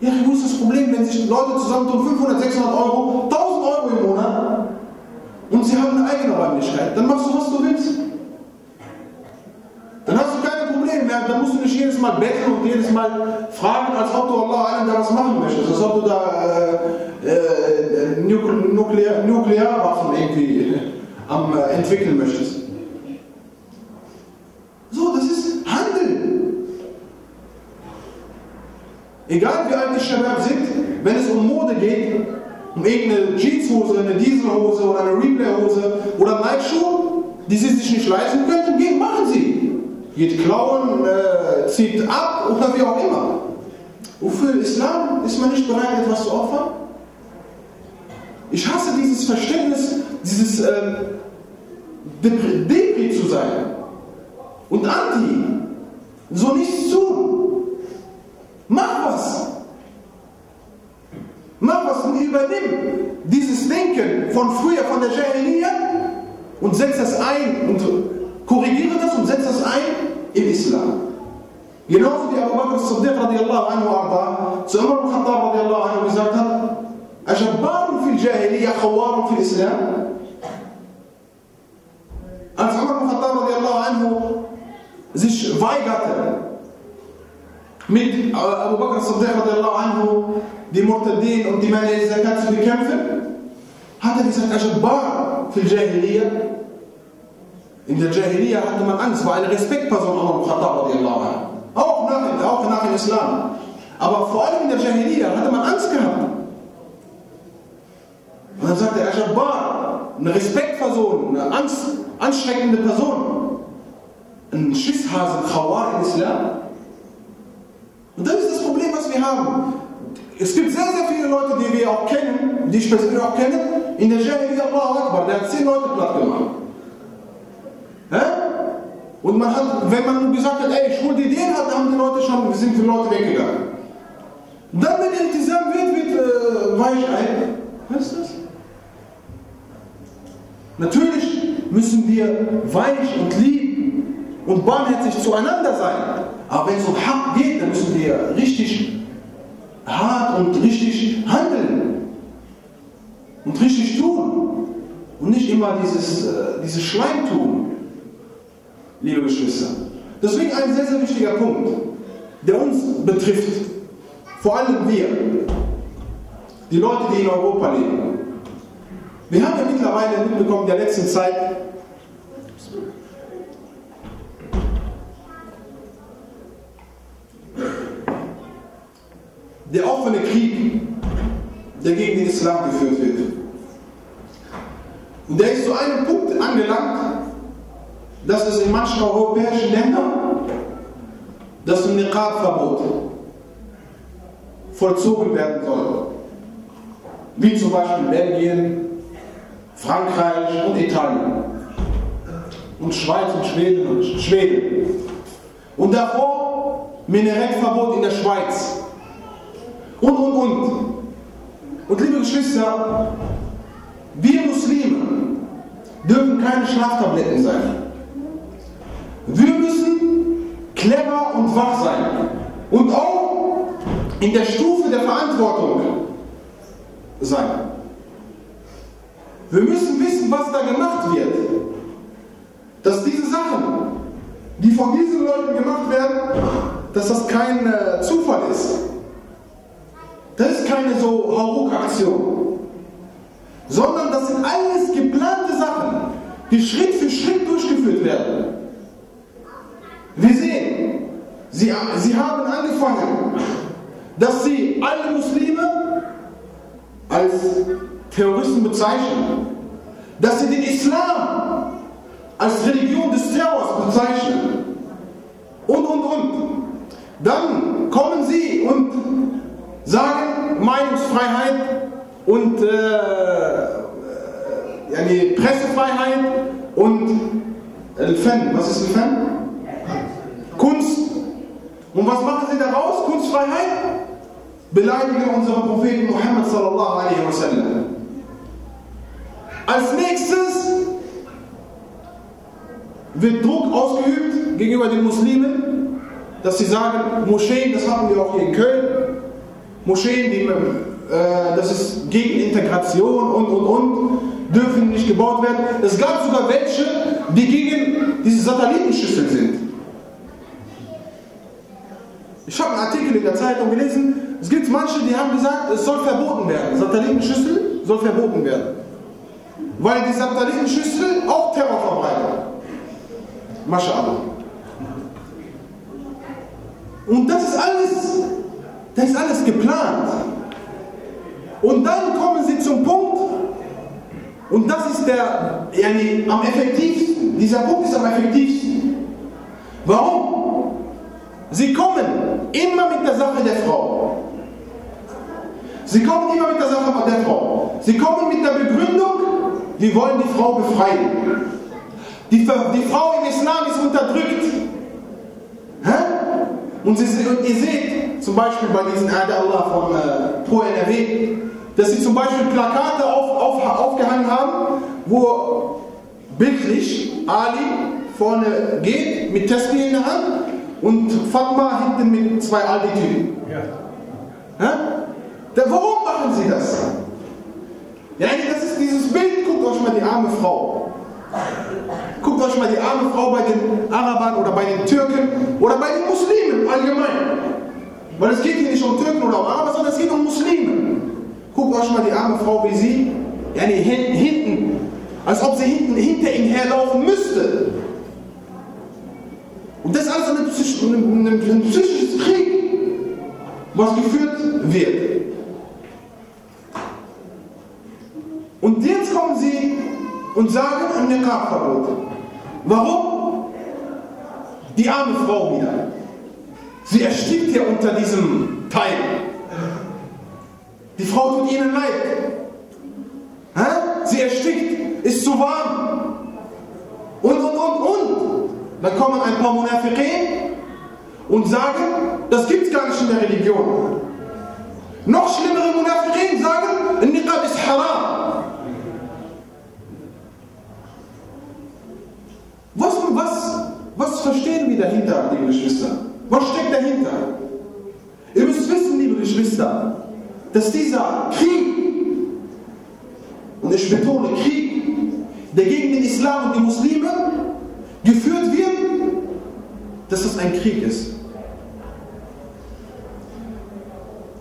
Ja, wo ist das Problem, wenn sich Leute zusammentun, 500, 600 Euro, 1000 Euro im Monat und sie haben eine eigene Räumlichkeit, dann machst du, was du willst. Dann hast du keine Probleme mehr, dann musst du nicht jedes Mal betteln und jedes Mal fragen, als ob du Allah einem da was machen möchtest, als ob du da äh, äh, Nuklear, Nuklearwaffen irgendwie äh, entwickeln möchtest. So, das ist Handel. Egal wie alt die Shabab sind, wenn es um Mode geht, um irgendeine Jeanshose, eine Dieselhose oder eine Replay-Hose oder Nike-Schuhe, die sie sich nicht leisten können, gehen, machen sie. Geht klauen, äh, zieht ab oder wie auch immer. Wofür Islam ist man nicht bereit, etwas zu opfern? Ich hasse dieses Verständnis, dieses äh, Depri zu sein und Anti. So nichts tun. Mach was! Mach was und übernimm dieses Denken von früher, von der Jahiliya und setz das ein und korrigiere das und setz das ein im Islam. Genauso wie Abu Bakr Siddiq radiallahu anhu arda, zu Umar al-Khattab radiallahu anhu gesagt hat, Ajabbarun fil Jahiliyyah, Khawarun fil Islam. Als Umar al-Khattab radiallahu anhu sich weigerte, mit Abu Bakr anhu die Murtadin und die Männer Zakat zu bekämpfen, hat er gesagt, Ajabbar für Jahiliya. In der Jahiliya hatte man Angst, war eine Respektperson Umar Khattab. Auch nach, auch nach dem Islam. Aber vor allem in der Jahiliya hatte man Angst gehabt. Und dann sagt er, Ajabbar, eine Respektperson, eine Angst, anstrengende Person, ein Schisshase, Khawar im Islam. Und das ist das Problem, was wir. Es gibt sehr, sehr viele Leute, die wir auch kennen, die ich persönlich auch kenne, in der Jahiliya Allah Akbar, der hat zehn Leute platt gemacht. Hä? Und man hat, wenn man gesagt hat, ey, ich hol dir den, hat, haben die Leute schon, sind die Leute weggegangen. Dann, wenn der Iltisam wird, wird äh, Weichei. Was ist das? Natürlich müssen wir weich und lieb und barmherzig zueinander sein. Aber wenn es um Haq geht, dann müssen wir richtig hart und richtig handeln und richtig tun und nicht immer dieses, äh, dieses Schleim tun, liebe Geschwister. Deswegen ein sehr, sehr wichtiger Punkt, der uns betrifft, vor allem wir, die Leute, die in Europa leben. Wir haben ja mittlerweile mitbekommen in der letzten Zeit, der offene Krieg, der gegen den Islam geführt wird. Und der ist zu einem Punkt angelangt, dass es in manchen europäischen Ländern das Niqab-Verbot vollzogen werden soll. Wie zum Beispiel Belgien, Frankreich und Italien. Und Schweiz und Schweden und Schweden. Und davor Minarettverbot in der Schweiz. Und, und, und. Und liebe Geschwister, wir Muslime dürfen keine Schlaftabletten sein. Wir müssen clever und wach sein. Und auch in der Stufe der Verantwortung sein. Wir müssen wissen, was da gemacht wird. Dass diese Sachen, die von diesen Leuten gemacht werden, dass das kein äh, Zufall ist. Keine so Hauruck-Aktion. Sondern das sind alles geplante Sachen, die Schritt für Schritt durchgeführt werden. Wir sehen, sie, sie haben angefangen, dass sie alle Muslime als Terroristen bezeichnen, dass sie den Islam als Religion des Terrors bezeichnen und, und, und. Dann kommen sie und sagen Meinungsfreiheit und äh, die Pressefreiheit und Fan. Was ist Fan? Kunst. Und was machen sie daraus? Kunstfreiheit? Beleidigen unseren Propheten Muhammad sallallahu alaihi wasallam. Als nächstes wird Druck ausgeübt gegenüber den Muslimen, dass sie sagen, Moscheen, das haben wir auch hier in Köln, Moscheen, die, äh, das ist gegen Integration und und und, dürfen nicht gebaut werden. Es gab sogar welche, die gegen diese Satellitenschüssel sind. Ich habe einen Artikel in der Zeitung gelesen, es gibt manche, die haben gesagt, es soll verboten werden. Satellitenschüssel soll verboten werden. Weil die Satellitenschüssel auch Terror verbreitet. Maschallah. Und das ist alles, das ist alles geplant. Und dann kommen sie zum Punkt, und das ist der yani, am effektivsten, dieser Punkt ist am effektivsten. Warum? Sie kommen immer mit der Sache der Frau. Sie kommen immer mit der Sache der Frau. Sie kommen mit der Begründung, wir wollen die Frau befreien. Die, die Frau im Islam ist unterdrückt. Und, sie, und ihr seht, zum Beispiel bei diesen Erde Allah von äh, Pro NRW, dass sie zum Beispiel Plakate auf, auf, aufgehangen haben, wo bildlich Ali vorne geht mit Tesbih in der Hand und Fatma hinten mit zwei Aldi-Typen. Ja. Warum machen sie das? Ja, das ist dieses Bild, guckt euch mal die arme Frau. Guckt euch mal die arme Frau bei den Arabern oder bei den Türken oder bei den Muslimen allgemein. Weil es geht hier nicht um Türken oder um Araber, sondern es geht um Muslime. Guckt euch mal die arme Frau, wie sie, ja, nee, hinten, als ob sie hinten hinter ihm herlaufen müsste. Und das alles ein, Psych ein, ein psychisches Krieg, was geführt wird. Und jetzt kommen sie und sagen ein Niqab-Verbot. Warum? Die arme Frau wieder. Sie erstickt ja unter diesem Teil. Die Frau tut ihnen leid. Hä? Sie erstickt, ist zu warm. Und, und, und, und. Dann kommen ein paar Munafiqin und sagen, das gibt es gar nicht in der Religion. Noch schlimmere Munafiqin sagen, Niqab ist haram. Was, was, was dahinter, liebe Geschwister? Was steckt dahinter? Ihr müsst wissen, liebe Geschwister, dass dieser Krieg, und ich betone Krieg, der gegen den Islam und die Muslime geführt wird, dass das ein Krieg ist.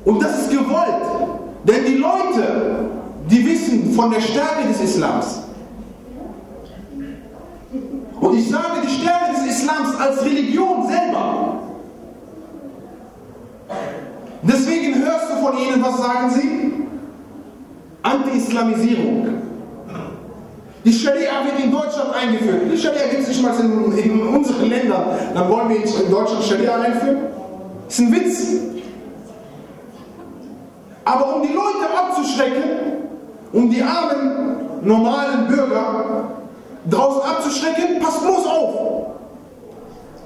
Und das ist gewollt, denn die Leute, die wissen von der Stärke des Islams, und ich sage die Stärke Islams als Religion selber. Deswegen hörst du von ihnen, was sagen sie? Anti-Islamisierung. Die Scharia wird in Deutschland eingeführt. Die Scharia gibt es nicht mal in, in, unseren Ländern. Dann wollen wir in Deutschland Scharia einführen? Ist ein Witz. Aber um die Leute abzuschrecken, um die armen, normalen Bürger draußen abzuschrecken, passt bloß auf.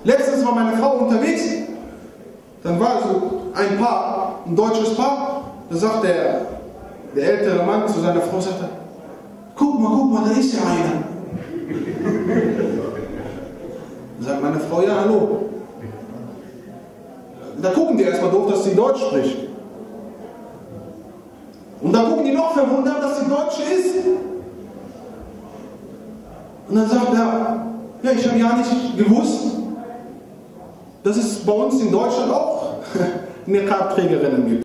Letztens war meine Frau unterwegs, dann war so ein Paar, ein deutsches Paar, da sagt der, der ältere Mann zu seiner Frau, sagt er, guck mal, guck mal, da ist ja einer. Dann sagt meine Frau, ja, hallo. Da gucken die erstmal doof, dass sie Deutsch spricht. Und dann gucken die noch verwundert, dass sie Deutsche ist. Und dann sagt er, ja, ich habe ja nicht gewusst, dass es bei uns in Deutschland auch Niqab-Trägerinnen gibt.